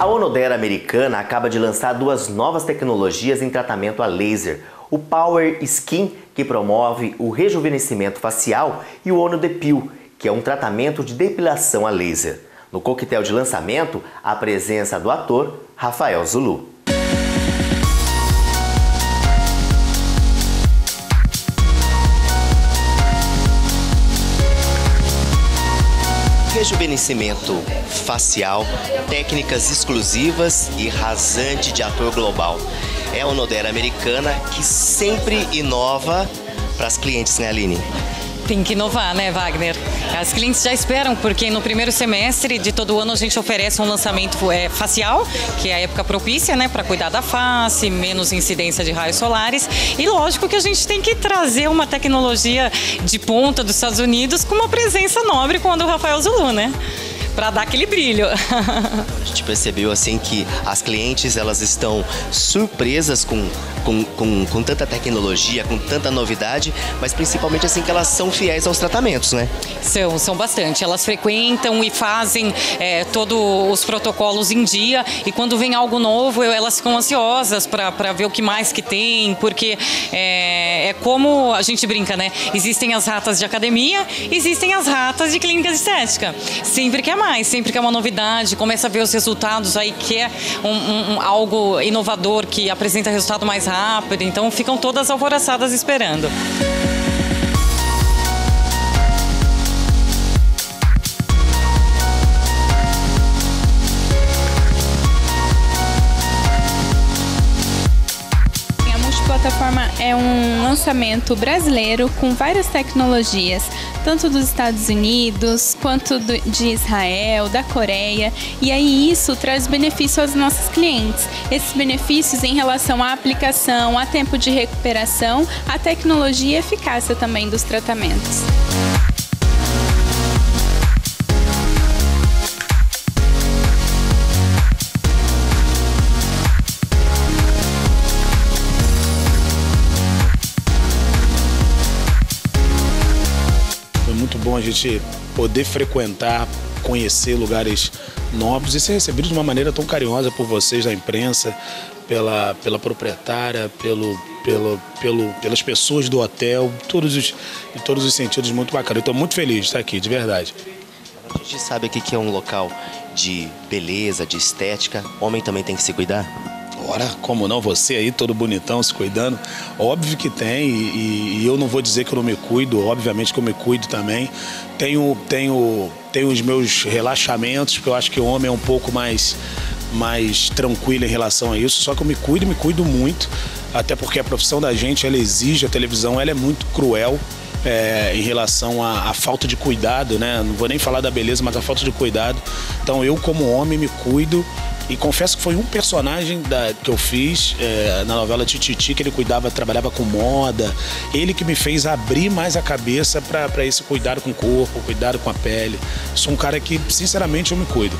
A Onodera americana acaba de lançar duas novas tecnologias em tratamento a laser. O Power Skin, que promove o rejuvenescimento facial, e o Onodepil, que é um tratamento de depilação a laser. No coquetel de lançamento, a presença do ator Rafael Zulu. Rejuvenescimento facial, técnicas exclusivas e rasante de ator global. É a Onodera americana que sempre inova para as clientes, né, Aline? Tem que inovar, né, Wagner? As clientes já esperam, porque no primeiro semestre de todo ano a gente oferece um lançamento é, facial, que é a época propícia, né, para cuidar da face, menos incidência de raios solares. E lógico que a gente tem que trazer uma tecnologia de ponta dos Estados Unidos com uma presença nobre quando o Rafael Zulu, né? para dar aquele brilho. A gente percebeu assim que as clientes elas estão surpresas com, com, com, com, tanta tecnologia, com tanta novidade, mas principalmente assim que elas são fiéis aos tratamentos, né? São, são bastante. Elas frequentam e fazem é, todos os protocolos em dia e quando vem algo novo elas ficam ansiosas para ver o que mais que tem, porque é, é como a gente brinca, né? Existem as ratas de academia, existem as ratas de clínica de estética. Sempre que é mais, sempre que é uma novidade, começa a ver os resultados aí, que é um, um, algo inovador, que apresenta resultado mais rápido, então ficam todas alvoroçadas esperando. Plataforma é um lançamento brasileiro com várias tecnologias, tanto dos Estados Unidos quanto do, de Israel, da Coreia, e aí isso traz benefícios aos nossos clientes. Esses benefícios em relação à aplicação, a tempo de recuperação, a tecnologia e eficácia também dos tratamentos. Bom a gente poder frequentar, conhecer lugares novos e ser recebido de uma maneira tão carinhosa por vocês da imprensa, pela, pela proprietária, pelo, pelo, pelo, pelas pessoas do hotel, todos os, em todos os sentidos muito bacana. Eu estou muito feliz de estar aqui, de verdade. A gente sabe aqui que é um local de beleza, de estética. Homem também tem que se cuidar? Ora, como não? Você aí, todo bonitão, se cuidando. Óbvio que tem, e, e, eu não vou dizer que eu não me cuido, obviamente que eu me cuido também. Tenho, tenho, tenho os meus relaxamentos, porque eu acho que o homem é um pouco mais, mais tranquilo em relação a isso. Só que eu me cuido, me cuido muito, até porque a profissão da gente, ela exige, a televisão, ela é muito cruel. É, em relação à, à, falta de cuidado, né? Não vou nem falar da beleza, mas a falta de cuidado. Então eu, como homem, me cuido e confesso que foi um personagem da, que eu fiz é, na novela Tititi, que ele cuidava, trabalhava com moda. Ele que me fez abrir mais a cabeça para esse cuidado com o corpo, cuidado com a pele. Sou um cara que, sinceramente, eu me cuido.